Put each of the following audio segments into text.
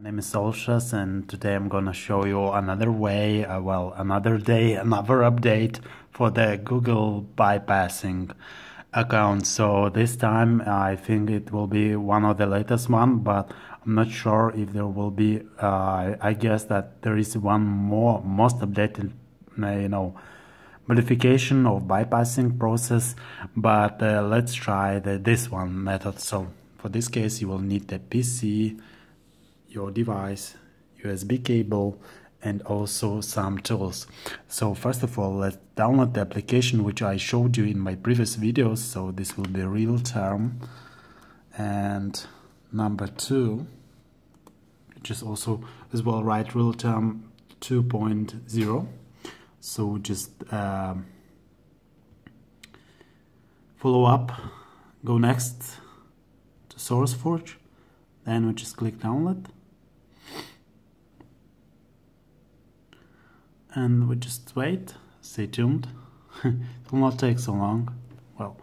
My name is Olshas and today I'm gonna show you another way, uh, well, another day, another update for the Google bypassing account. So this time I think it will be one of the latest one, but I'm not sure if there will be, uh, I guess that there is one more, most updated, uh, you know, modification of bypassing process, but uh, let's try the, this one method. So for this case, you will need the PC, your device, USB cable, and also some tools. So first of all, let's download the application which I showed you in my previous videos. So this will be real term. And number two, which is also as well write real term 2.0. So just um, follow up, go next to SourceForge, then we just click download. And we just wait stay tuned. It will not take so long. Well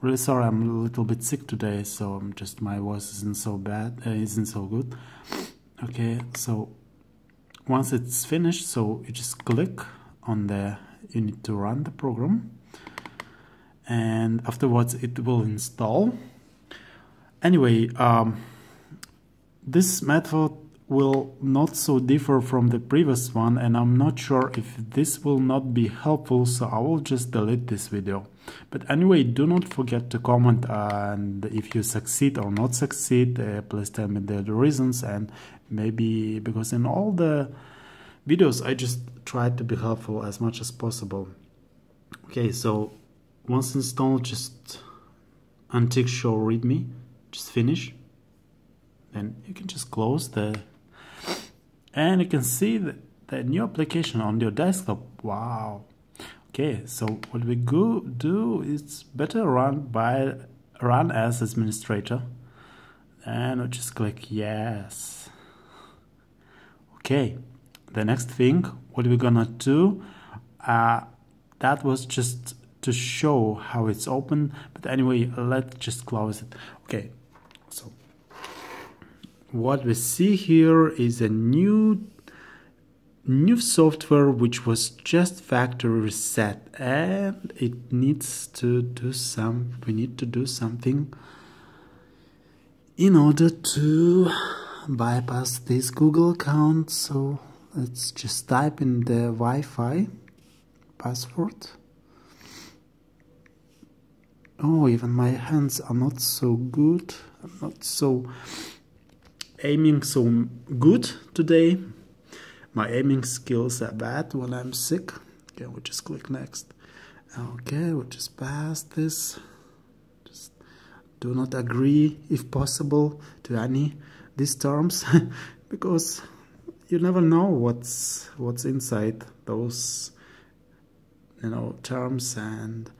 really sorry i'm a little bit sick today so i'm just my voice isn't so bad uh, isn't so good. Okay so once it's finished so you just click on the you need to run the program. And afterwards it will install. Anyway um, this method will not so differ from the previous one and I'm not sure if this will not be helpful so I will just delete this video. But anyway do not forget to comment and if you succeed or not succeed uh, please tell me the, reasons and maybe because in all the videos I just tried to be helpful as much as possible. Okay so once installed just untick show readme just finish then you can just close the and you can see the, the new application on your desktop. Wow. Okay so what we go do is better run by run as administrator. And we just click yes. Okay the next thing what we're gonna do uh, that was just to show how it's open. But anyway let's just close it. Okay what we see here is a new new software which was just factory reset and it needs to do some we need to do something in order to bypass this Google account so let's just type in the Wi-Fi password. Oh even my hands are not so good. I'm not so aiming so good today. My aiming skills are bad when I'm sick. Okay, we just click next. Okay, we just pass this. Just do not agree, if possible, to any these terms, because you never know what's what's inside those you know terms and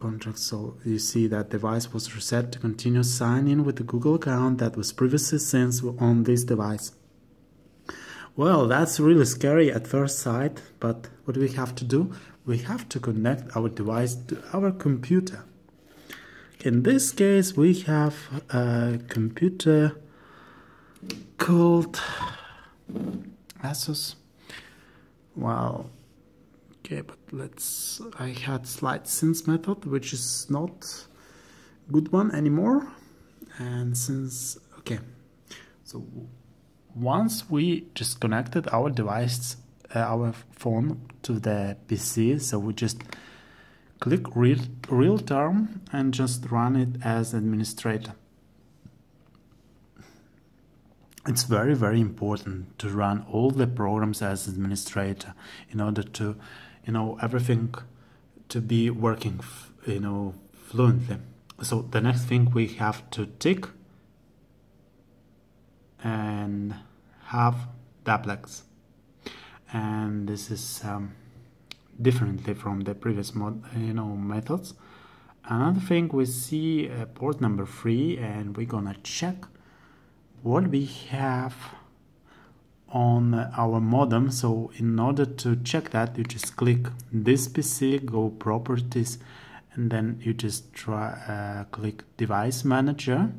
contract. So you see that device was reset to continue signing with the Google account that was previously synced on this device. Well, that's really scary at first sight, but what we have to do? We have to connect our device to our computer. In this case, we have a computer called Asus. Well, okay but let's I had slide since method which is not good one anymore. And since okay. So once we just connected our device uh, our phone to the PC so we just click real, real term and just run it as administrator. It's very very important to run all the programs as administrator in order to you know everything to be working you know fluently. So the next thing we have to tick and have duplex. And this is um, differently from the previous mod you know methods. Another thing we see uh, port number three and we're gonna check what we have on our modem. So in order to check that you just click this PC go properties and then you just try uh, click device manager.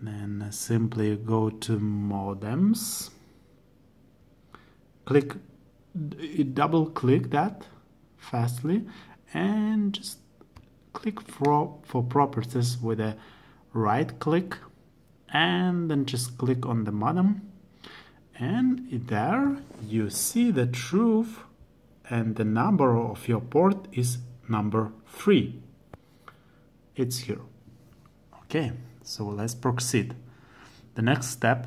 Then simply go to modems. Click double click that fastly and just click for, for properties with a right click and then just click on the modem and there you see the truth and the number of your port is number 3 it's here. Okay so let's proceed. The next step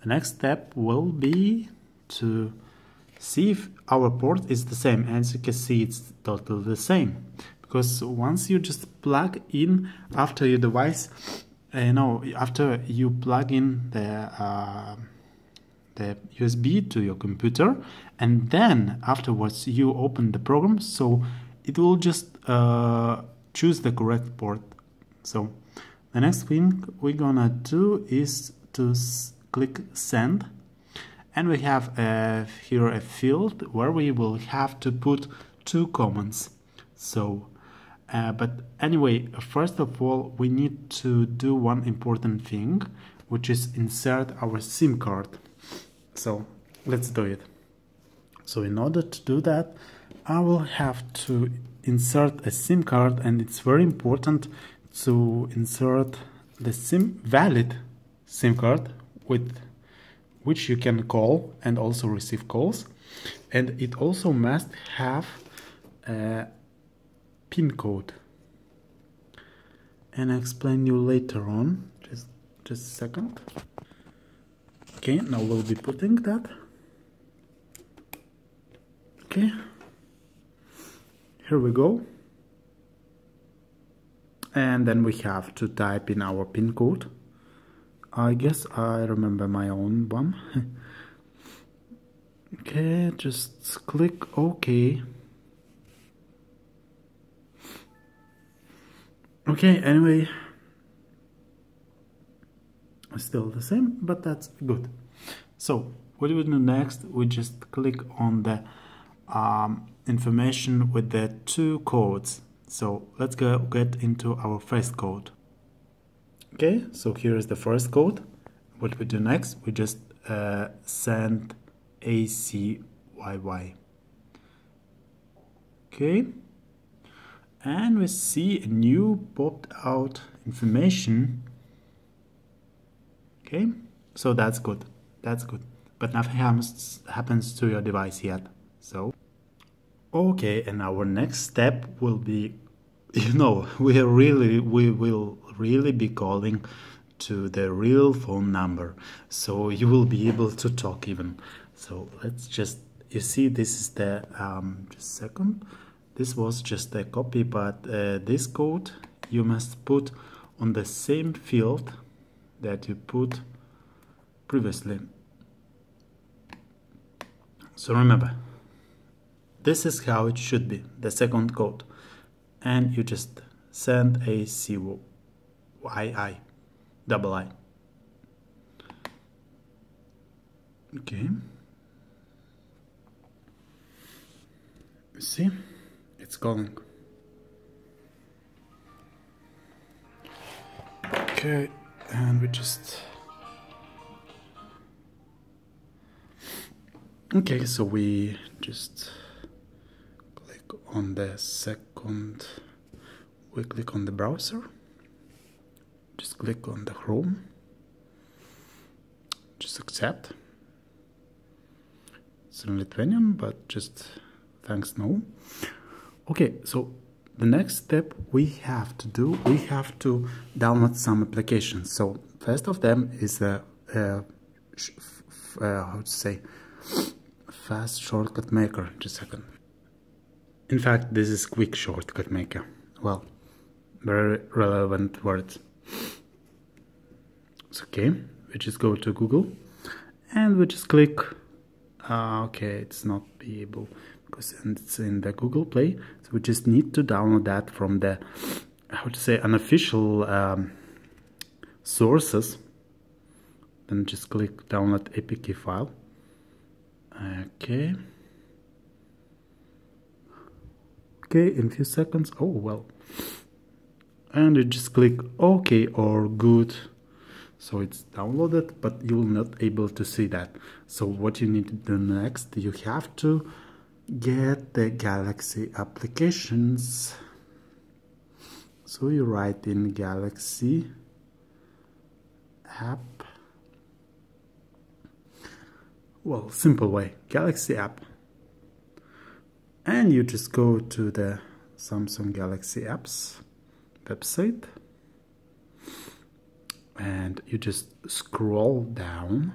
the next step will be to see if our port is the same. As you can see it's totally the same. Because once you just plug in after your device you know after you plug in the uh, the USB to your computer and then afterwards you open the program so it will just uh, choose the correct port. So the next thing we're gonna do is to click send and we have uh, here a field where we will have to put two comments so uh, but anyway first of all we need to do one important thing which is insert our SIM card. So let's do it. So in order to do that I will have to insert a SIM card and it's very important to insert the SIM valid SIM card with which you can call and also receive calls. And it also must have a pin code. And I explain you later on. Just just a second. Okay now we'll be putting that. Okay. Here we go. And then we have to type in our pin code. I guess I remember my own one. Okay just click OK okay anyway. Still the same but that's good. So what do we do next? We just click on the um, information with the two codes. So let's go get into our first code. Okay so here is the first code. What we do next? We just uh, send ACYY okay and we see a new popped out information. Okay so that's good that's good. But nothing happens happens to your device yet so. Okay and our next step will be you know we are really we will really be calling to the real phone number so you will be able to talk even. So let's just you see this is the um just second this was just a copy but uh, this code you must put on the same field that you put previously. So remember this is how it should be the second code. And you just send a C I I double I. Okay. See it's going. Okay and we just okay so we just click on the second we click on the browser. Just click on the chrome. Just accept. It's in Lithuanian but just thanks no okay so the next step we have to do we have to download some applications. So first of them is a, a uh, how to say fast shortcut maker just a second. In fact this is quick shortcut maker. Well very relevant words. It's okay we just go to google and we just click. Uh, okay it's not able because it's in the Google Play. So we just need to download that from the, how to say, unofficial um, sources. Then just click download APK file. Okay. Okay, in a few seconds. Oh, well. and you just click OK or good so it's downloaded but you will not able to see that so what you need to do next you have to get the galaxy applications. So you write in galaxy app. Well simple way galaxy app. And you just go to the samsung galaxy apps website. And you just scroll down.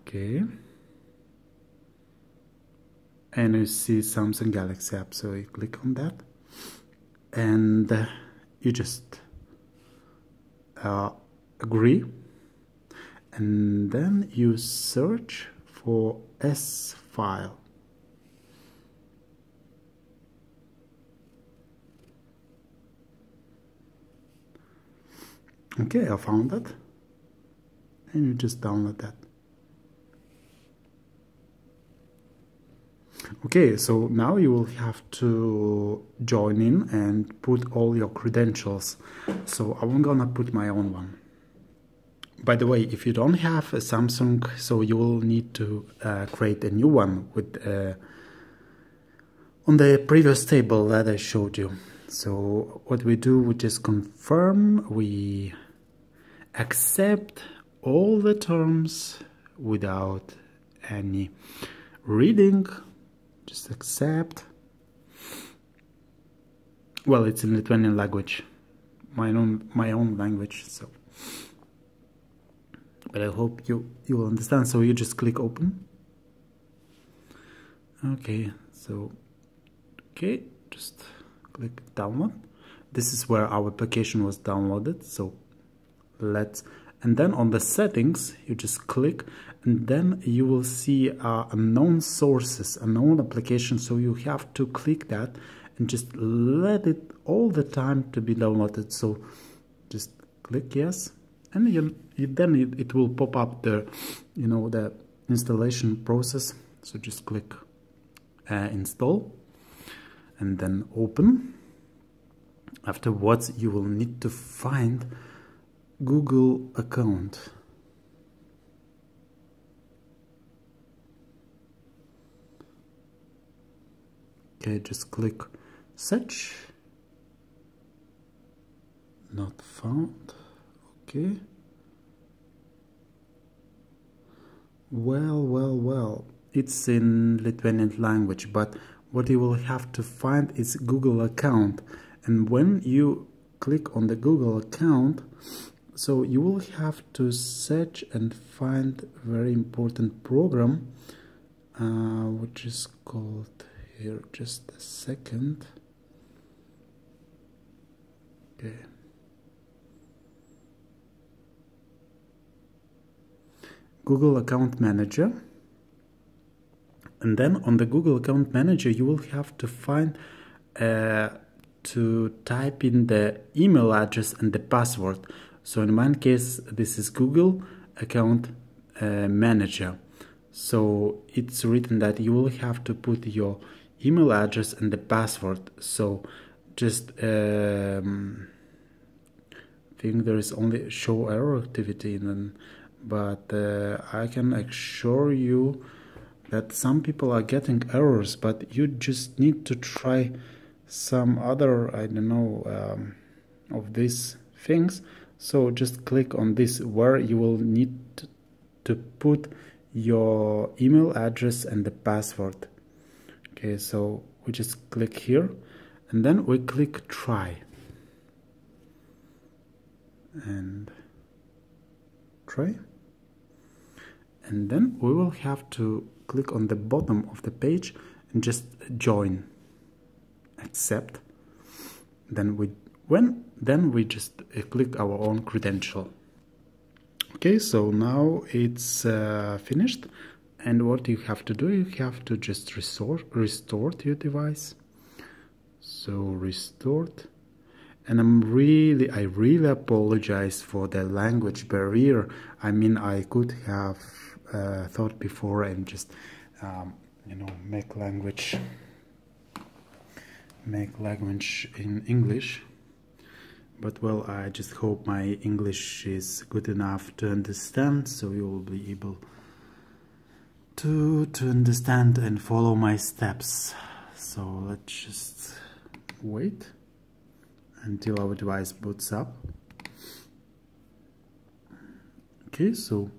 Okay and you see Samsung Galaxy app so you click on that and uh, you just uh, agree and then you search for S file. Okay I found that and you just download that okay so now you will have to join in and put all your credentials. So I'm gonna put my own one. By the way if you don't have a Samsung so you will need to uh, create a new one with uh, on the previous table that I showed you. So what we do we just confirm we accept all the terms without any reading just accept. Well it's in Lithuanian language. My own my own language so. But I hope you you will understand. So you just click open. Okay so okay just click download. This is where our application was downloaded so let's and then on the settings you just click and then you will see uh, unknown sources unknown application so you have to click that and just let it all the time to be downloaded. So just click yes and you, you then it, it will pop up the you know the installation process. So just click uh, install and then open. Afterwards you will need to find Google account. Okay, just click search. Not found. Okay. Well, well, well. It's in Lithuanian language, but what you will have to find is Google account. And when you click on the Google account, so you will have to search and find very important program uh, which is called here just a second. Okay. Google Account Manager. And then on the Google Account Manager you will have to find uh, to type in the email address and the password. So in my case, this is Google Account uh, Manager. So it's written that you will have to put your email address and the password. So just um, think there is only show error activity then but uh, I can assure you that some people are getting errors but you just need to try some other I don't know um, of these things so just click on this where you will need to put your email address and the password okay so we just click here and then we click try. And try. And then we will have to click on the bottom of the page and just join. Accept. Then we when then we just uh, click our own credential. Okay so now it's uh, finished and what you have to do you have to just restore restore your device. So restored. And I'm really I really apologize for the language barrier. I mean I could have uh, thought before and just um, you know make language make language in English. But well I just hope my English is good enough to understand so you will be able to to understand and follow my steps. So let's just wait until our device boots up. Okay so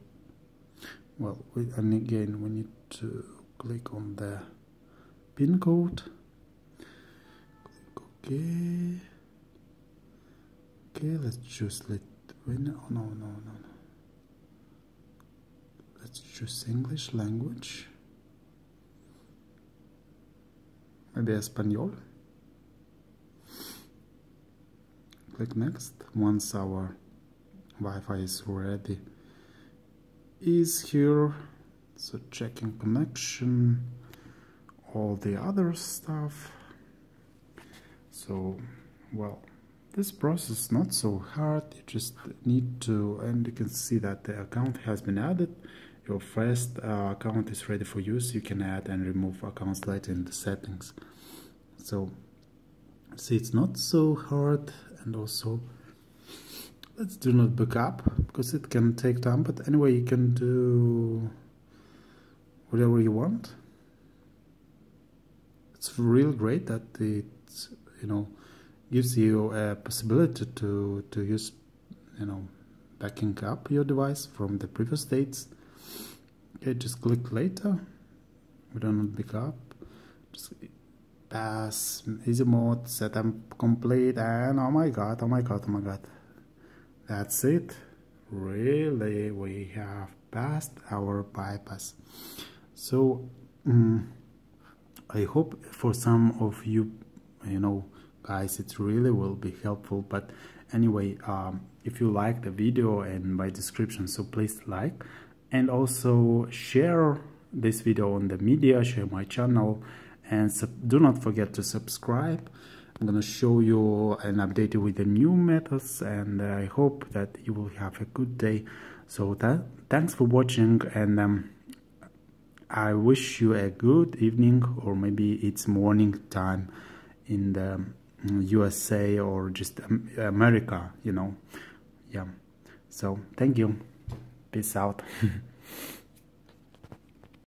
well we, and again we need to click on the pin code. Click ok. Okay let's choose Lithuania oh no no no no let's choose English language. Maybe Espanol. Click next. Once our Wi-Fi is ready is here. So checking connection all the other stuff. So well this process is not so hard. You just need to and you can see that the account has been added your first uh, account is ready for use you can add and remove accounts later in the settings. So see it's not so hard and also let's do not backup because it can take time but anyway you can do whatever you want. It's real great that it you know gives you a possibility to to use you know backing up your device from the previous states okay just click later. We don't back up. Just pass. Easy mode setup complete? And oh my god oh my god oh my god. That's it. Really we have passed our bypass. So um, i hope for some of you you know guys it really will be helpful. But anyway um, if you like the video and my description so please like and also share this video on the media share my channel and do not forget to subscribe. I'm gonna show you and update with the new methods and I hope that you will have a good day. So that thanks for watching and um, I wish you a good evening or maybe it's morning time in the USA um, or just America you know? Yeah. So thank you peace out